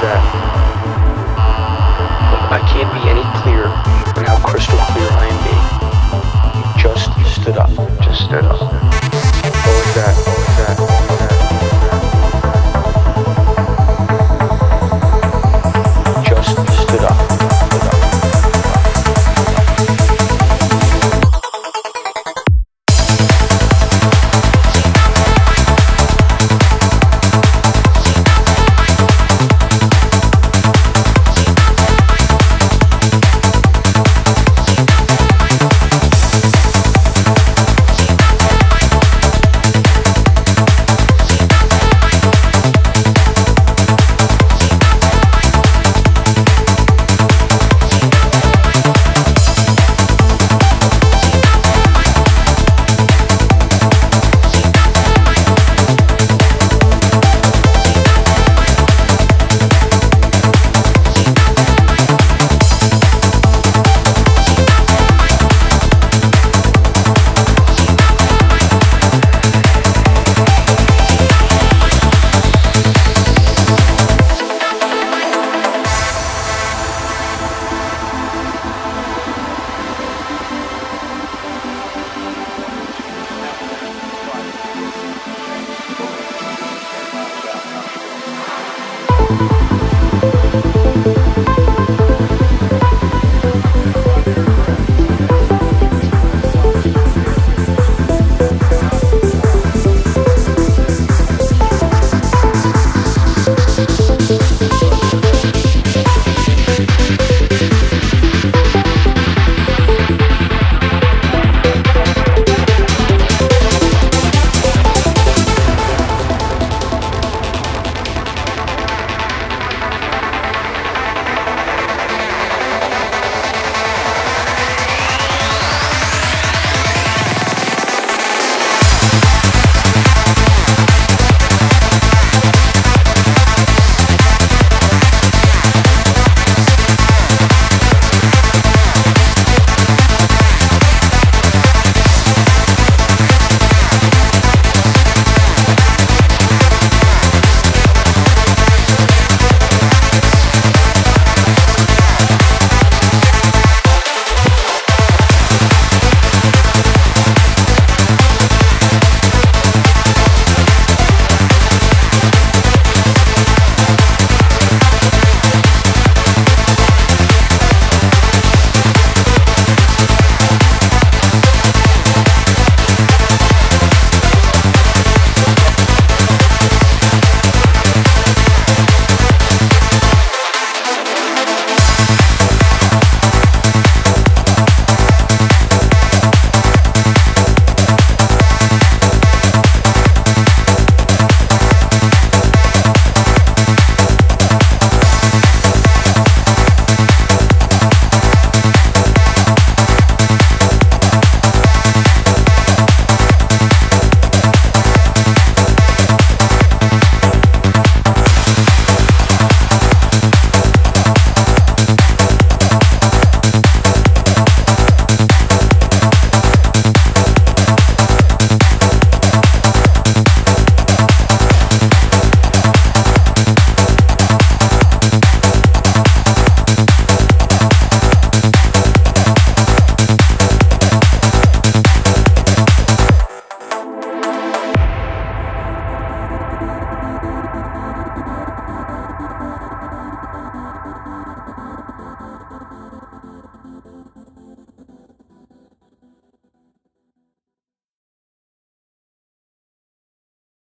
that. I can't be any clearer than how crystal clear I am being. Just stood up. Just stood up. Close that.